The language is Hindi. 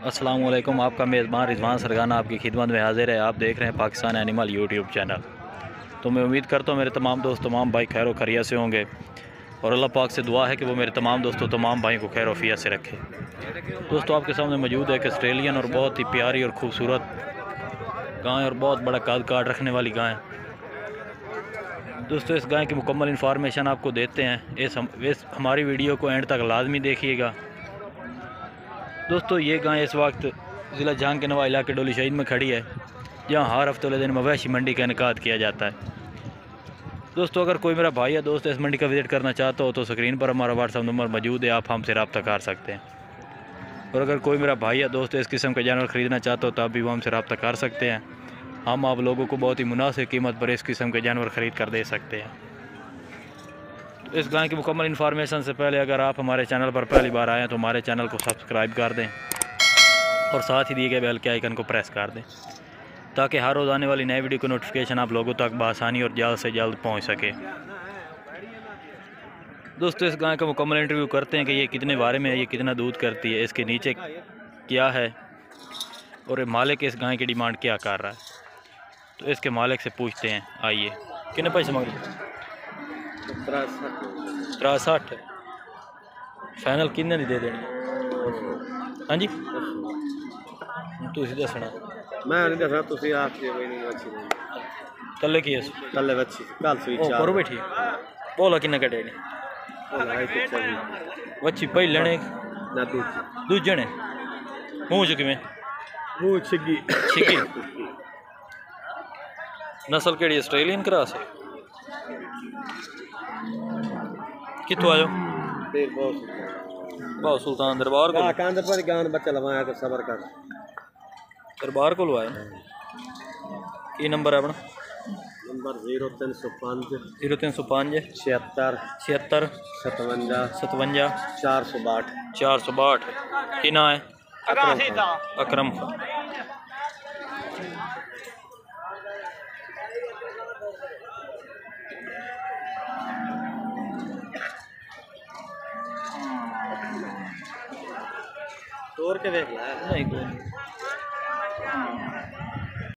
वालेकुम आपका मेज़बान रिजवान सरगाना आपकी खिदमत में हाजिर है। आप देख रहे हैं पाकिस्तान एनिमल यूट्यूब चैनल। तो मैं उम्मीद करता हूँ मेरे तमाम दोस्त तमाम भाई खैर खरिया से होंगे। और अल्लाह पाक से दुआ है कि वो मेरे तमाम दोस्तों तमाम भाई को खैर वफिया से रखे। दोस्तों आपके सामने मौजूद है एक ऑस्ट्रेलियन और बहुत ही प्यारी और ख़ूबसूरत गाय और बहुत बड़ा काद काट रखने वाली गाय। दोस्तों इस गाय की मुकम्मल इन्फॉर्मेशन आपको देते हैं। इस, हम, इस हमारी वीडियो को एंड तक लाजमी देखिएगा। दोस्तों, ये गाय इस वक्त ज़िला जहाँ के नवा इलाके डोली शहीद में खड़ी है, जहाँ हर हफ़्ते वाले दिन मवेशी मंडी का इनका किया जाता है। दोस्तों, अगर कोई मेरा भाई या दोस्त इस मंडी का विज़िट करना चाहता हो तो स्क्रीन पर हमारा व्हाट्सअप नंबर मौजूद है, आप हमसे रबता कर सकते हैं। और अगर कोई मेरा भाई या दोस्त इस किस्म का जानवर ख़रीदना चाहता हो तो आप भी वो हमसे रबता कर सकते हैं। हम आप लोगों को बहुत ही मुनासिब कीमत पर इस किस्म के जानवर ख़रीद कर दे सकते हैं। इस गाय की मुकम्मल इन्फॉर्मेशन से पहले अगर आप हमारे चैनल पर पहली बार आएँ तो हमारे चैनल को सब्सक्राइब कर दें और साथ ही दिए गए बेल के आइकन को प्रेस कर दें, ताकि हर रोज़ आने वाली नई वीडियो की नोटिफिकेशन आप लोगों तक बसानी और जल्द से जल्द पहुँच सके। दोस्तों, इस गाय का मुकम्मल इंटरव्यू करते हैं कि ये कितने बारे में है, ये कितना दूध करती है, इसके नीचे क्या है और मालिक इस गाय की डिमांड क्या कर रहा है। तो इसके मालिक से पूछते हैं, आइए। कितने पैसे मांग रहे तिरासठ। फाइनल कि दे देनी? हाँ जी दसना मैं नहीं दसना की है? बच्ची कल सुई करो बैठी। भोला किन्ने कटे ने? बच्ची पहले लेने दूजे। ने? मूह च किवें? मुँह छिगी छिगी नस्ल केड़ी आस्ट्रेलियन क्रास है? किथों आयो भाव सुल्तान दरबार को कांद पर ज्ञान बच्चा लवाया तो सबर कर दरबार को आया ਕੀ ਨੰਬਰ ਹੈ ਆਪਣਾ ਨੰਬਰ 0305 0305 76 76 57 57 462 462 ਕੀ ਨਾਮ ਹੈ ਅਕਰਮ ਅਕਰਮ தோற்கவே இல்லை